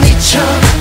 미쳐.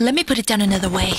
Let me put it down another way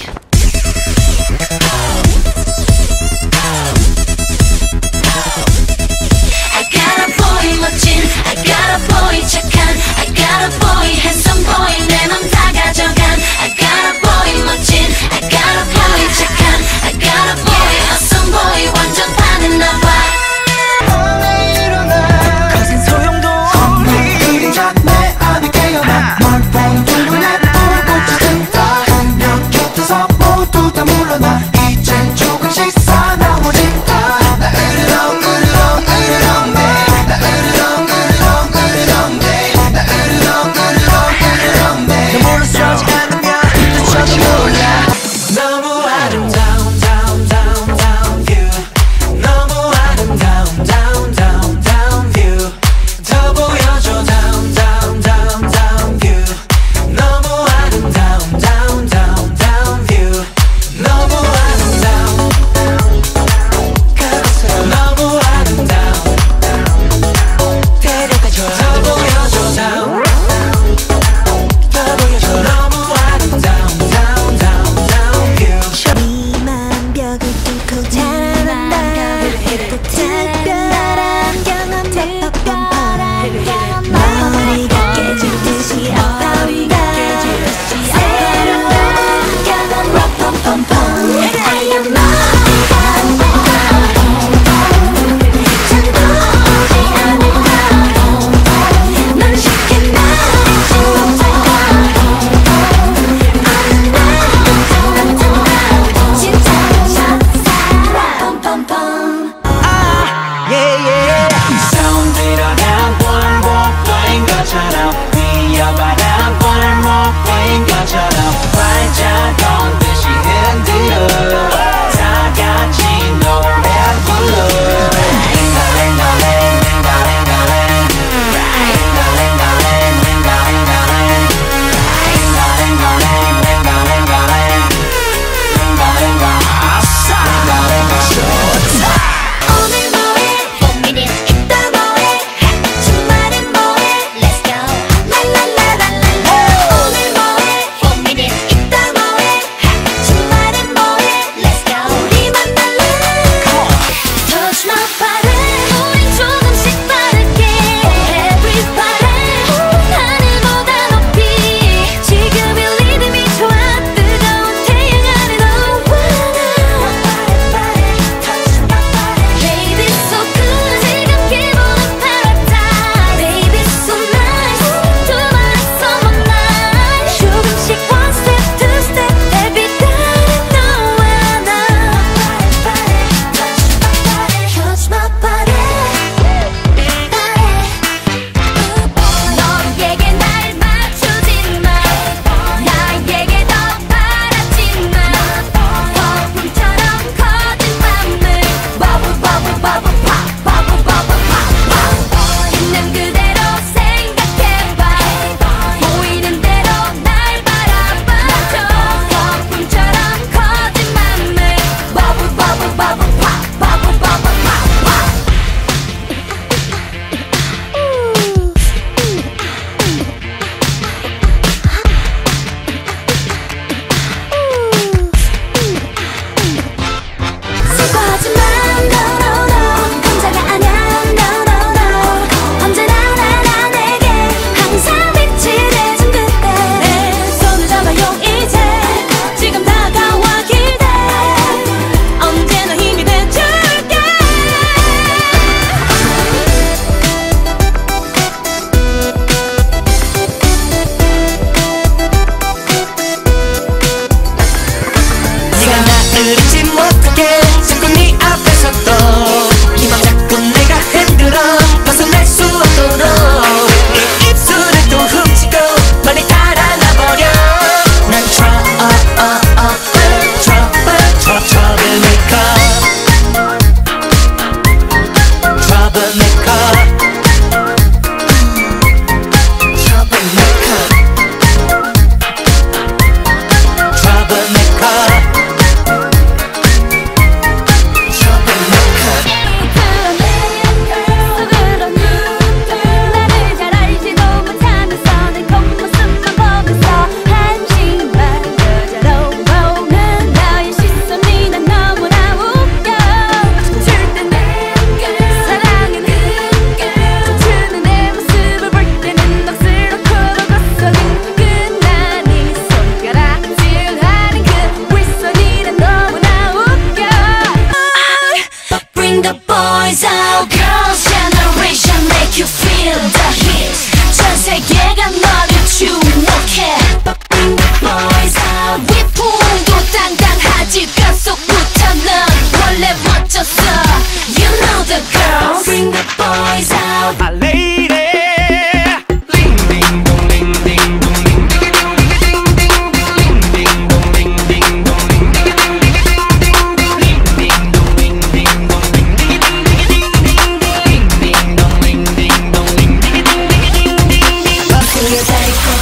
you take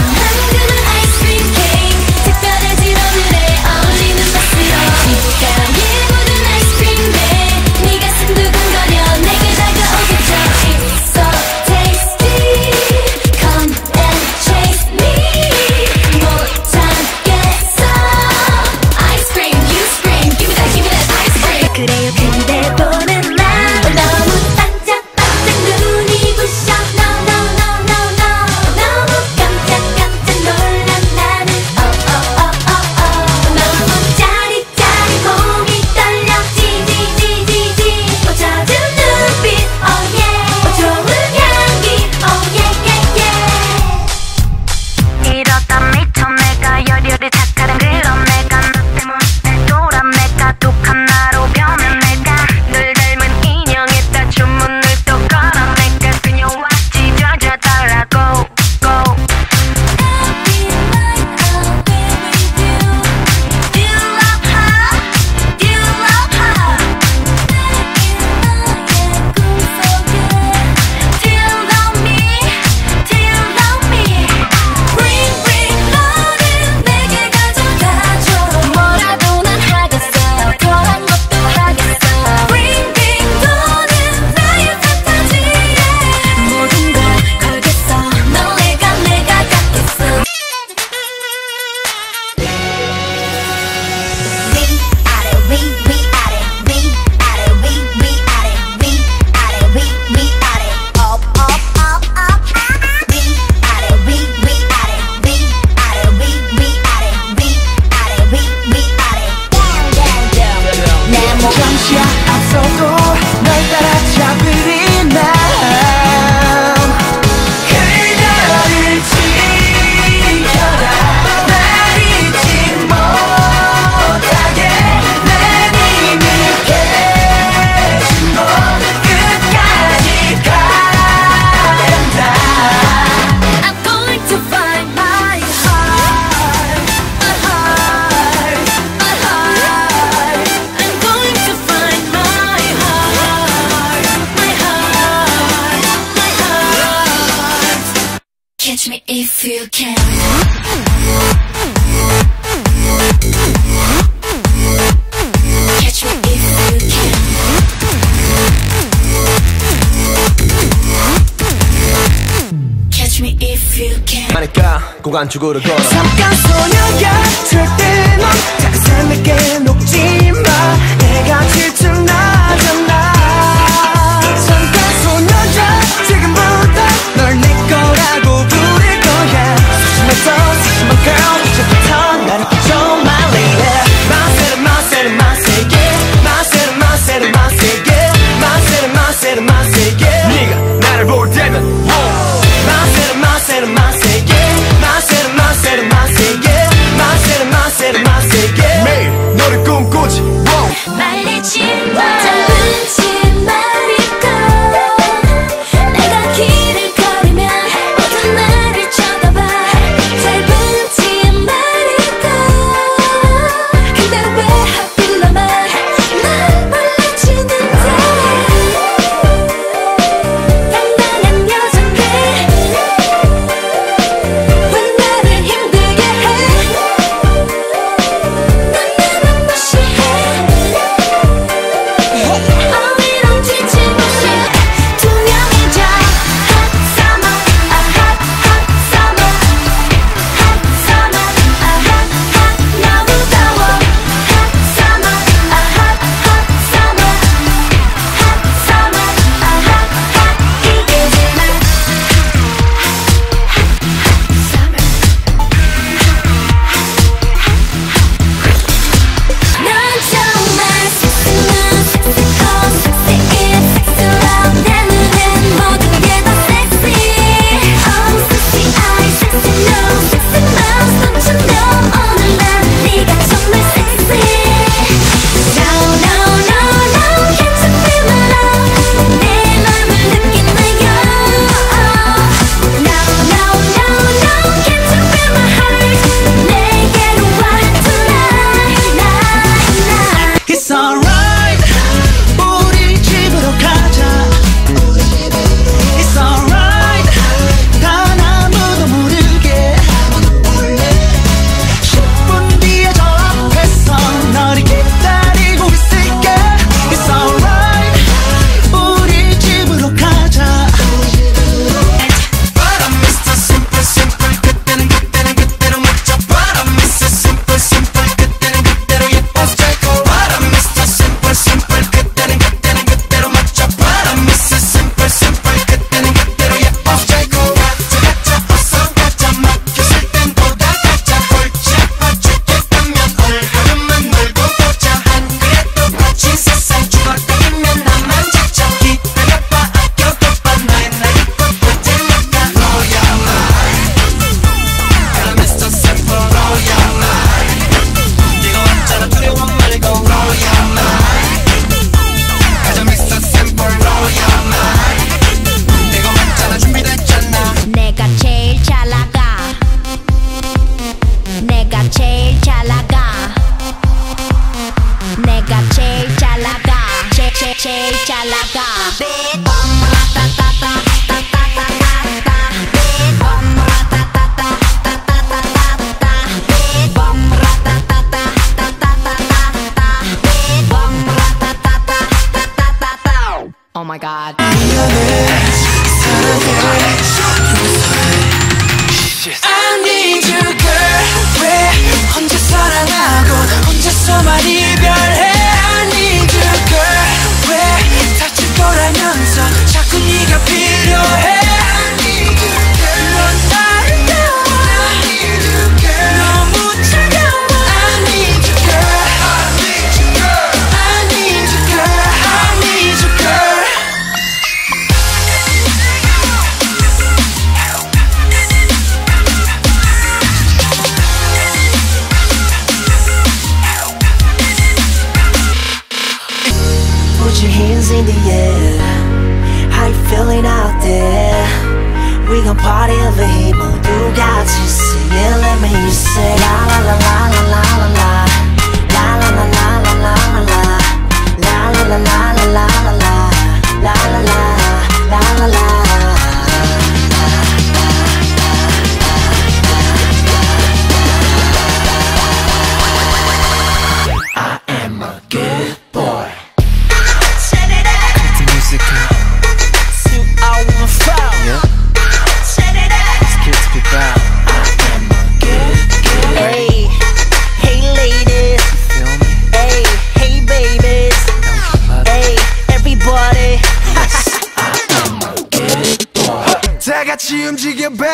무관축으로 걸어 잠깐 소녀 곁을 때넌 작은 삶에게 녹지 마. Emotions in the air How you feeling out there? We gon' party over here But you got to see it Let me you say La la la la la la la la La la la la la la la la La la la la la la la La la la la la la 같이 움직여 b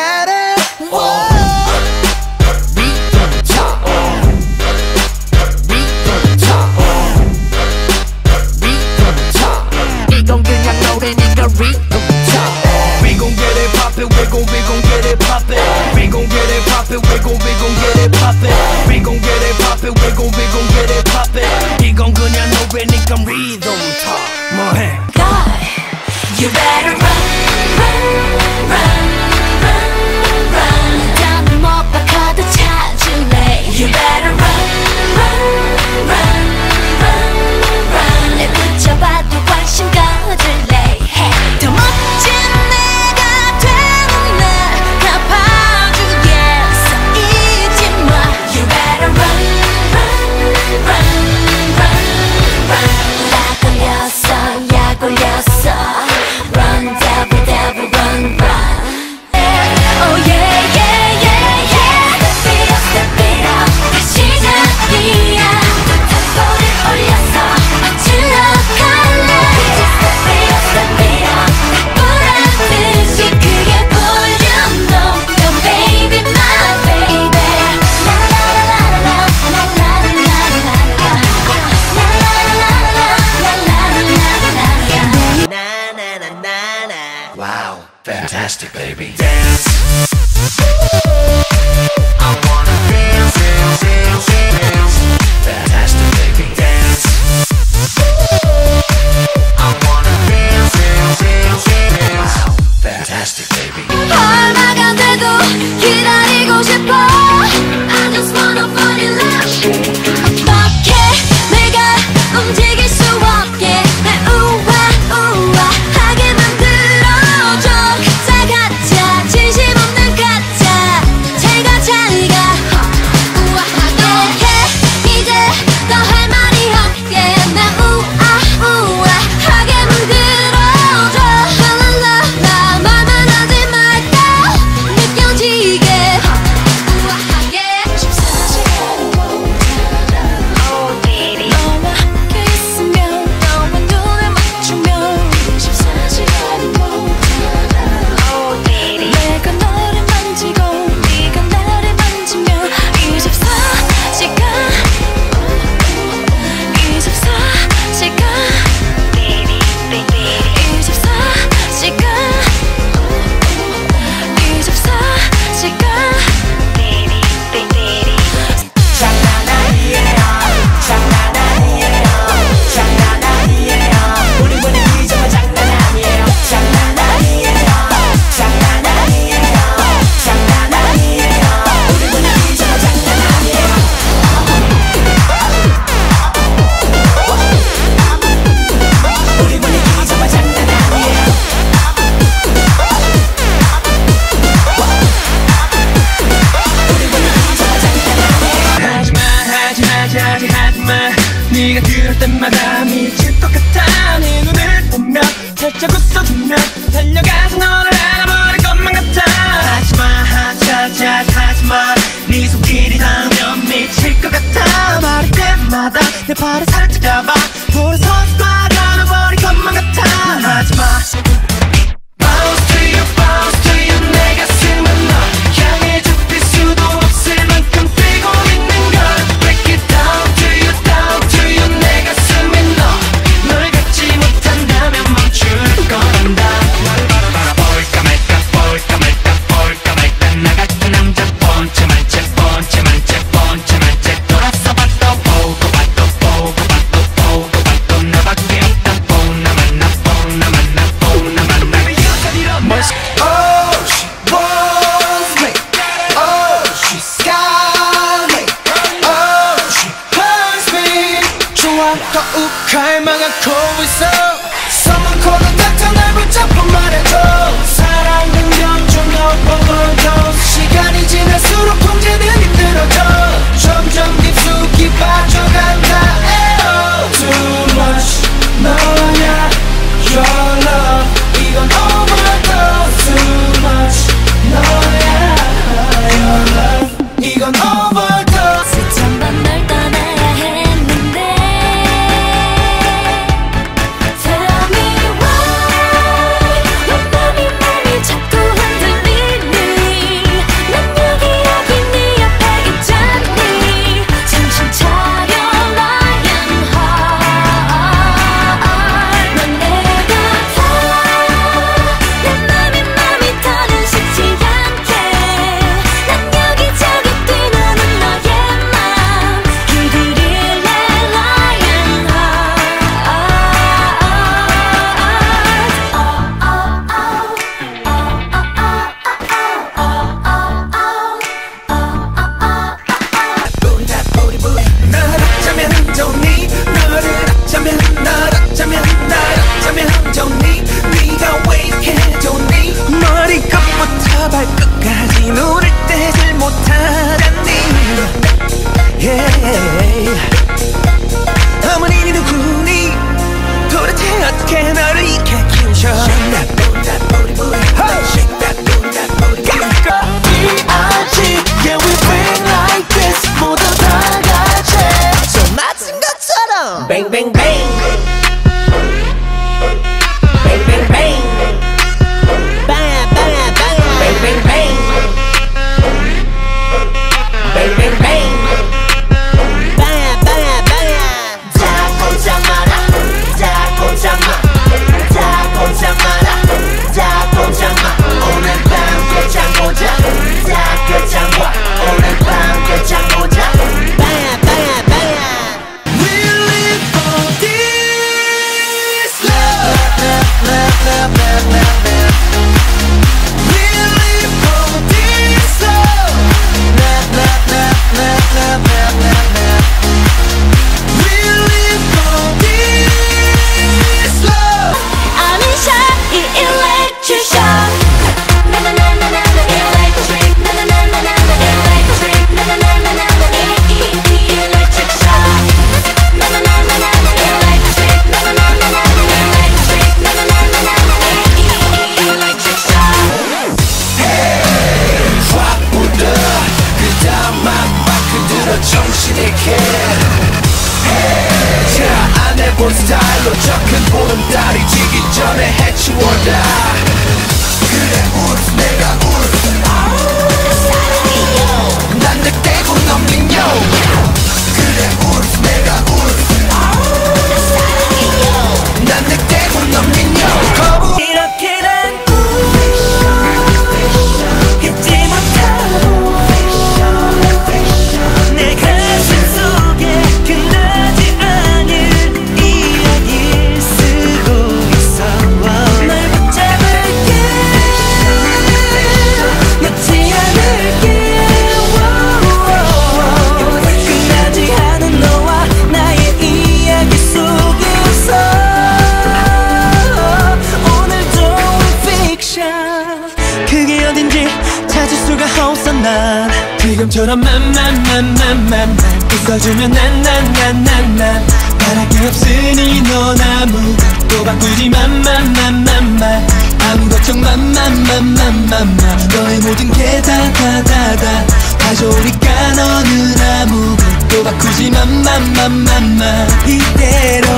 바람처럼 맘맘맘맘맘맘 웃어주면 난 난 난 난난 바랄 게 없으니 넌 아무것도 바꾸지 맘맘맘맘맘 아무 걱정 맘맘맘맘맘맘 너의 모든 게 다 다 다다 가져오니까 너는 아무것도 바꾸지 맘맘맘맘맘 이대로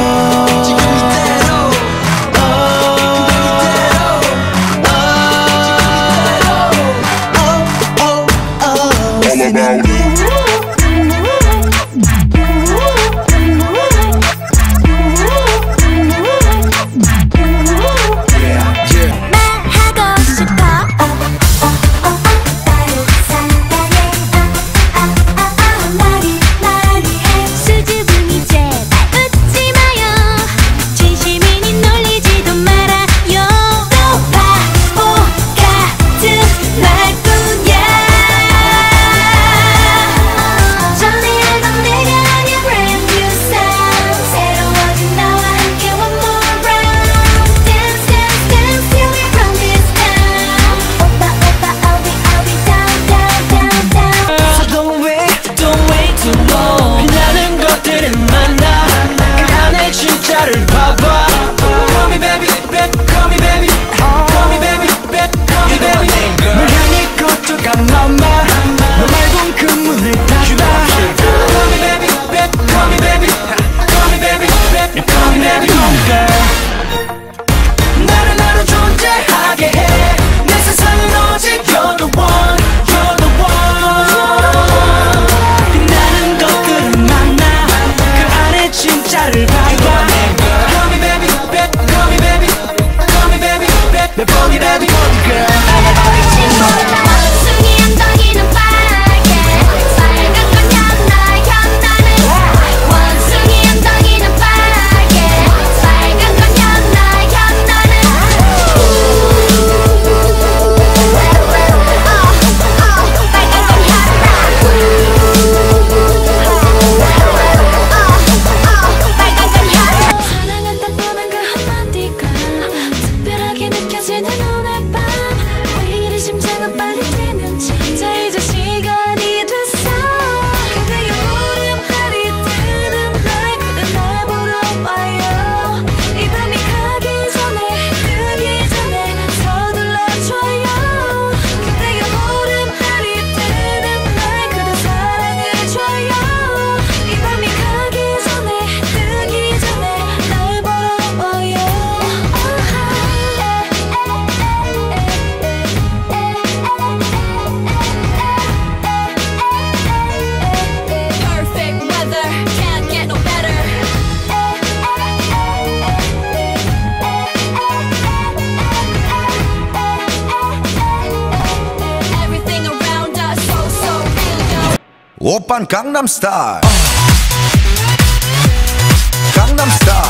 지금 이대로 오빤 강남스타일 강남스타일